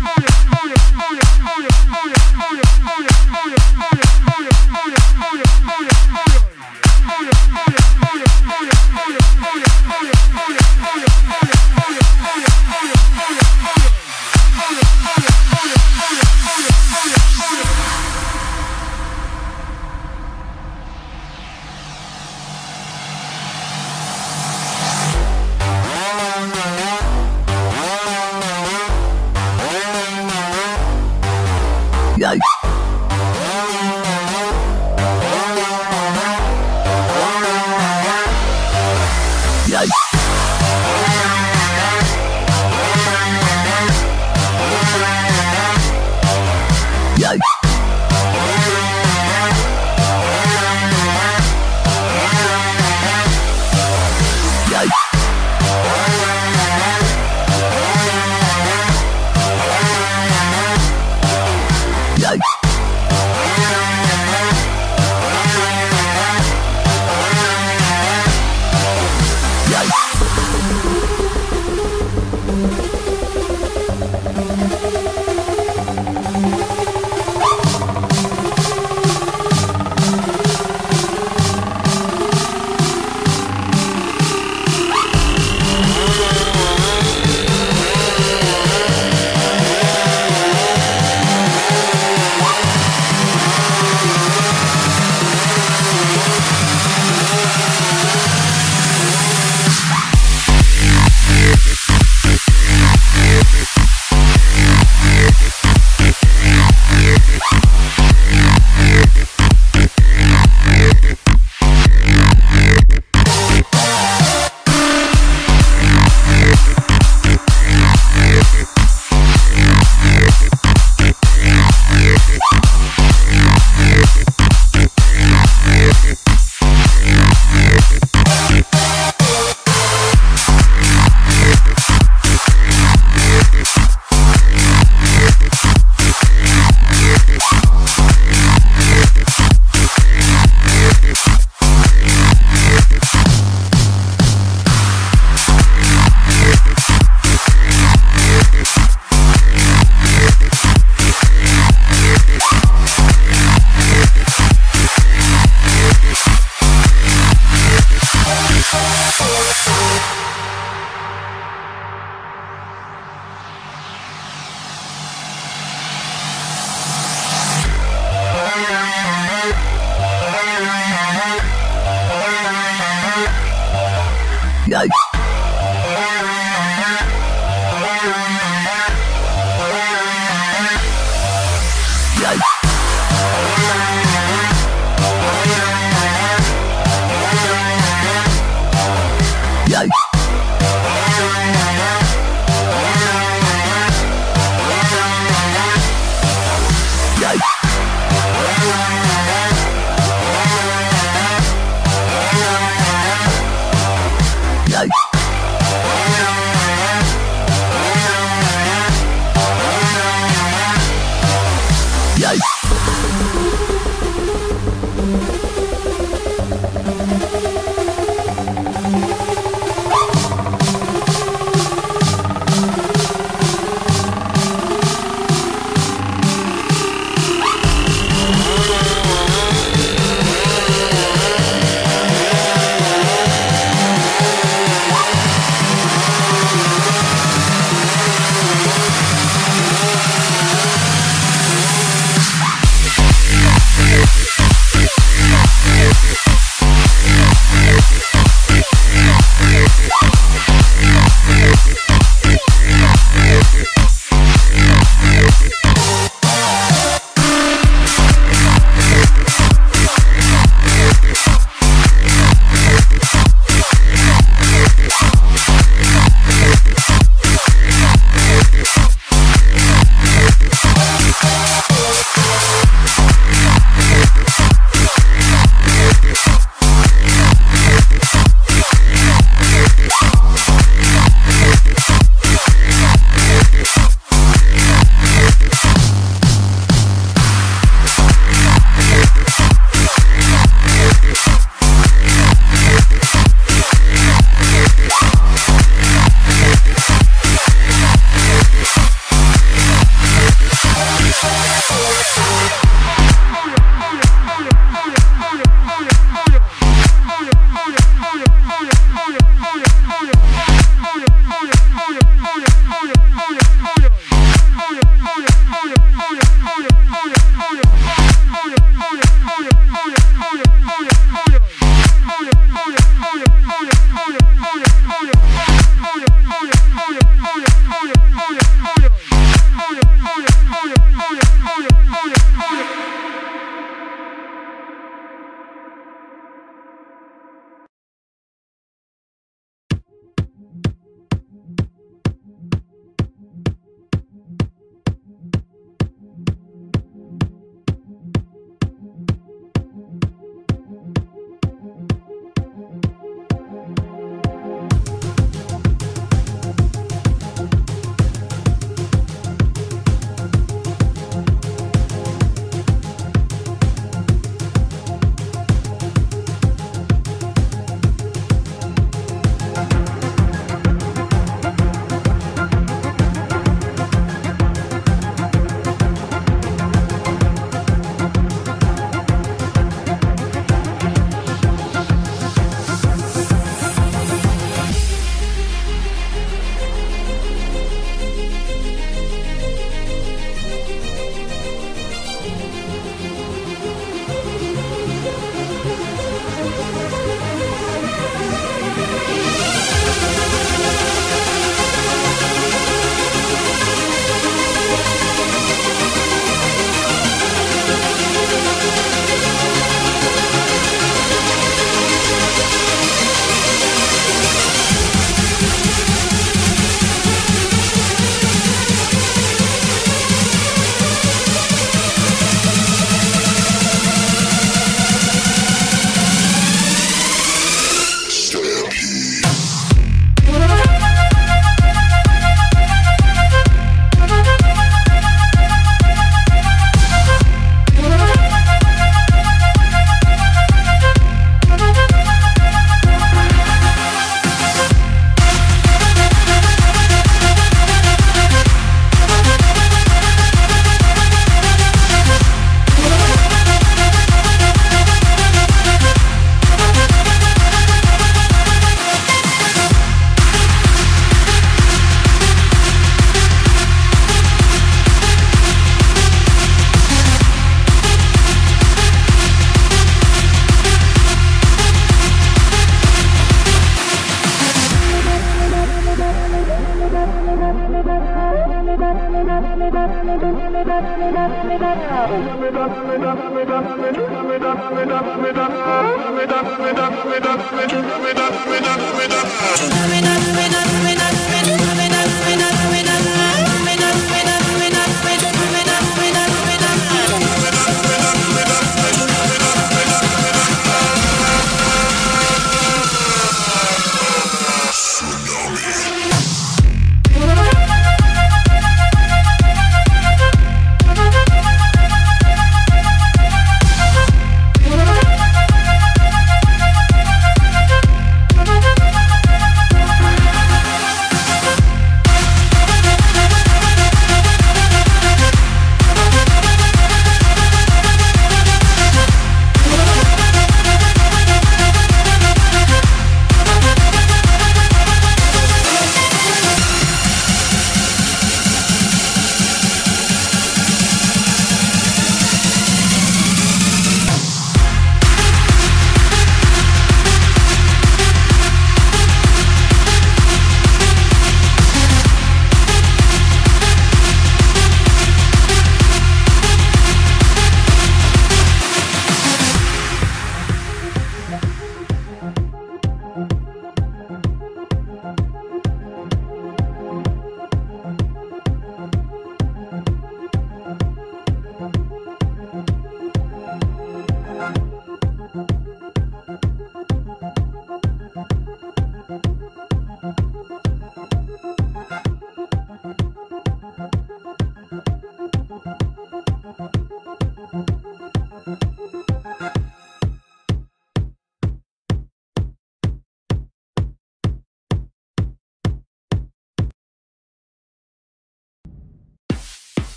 Oh, yeah.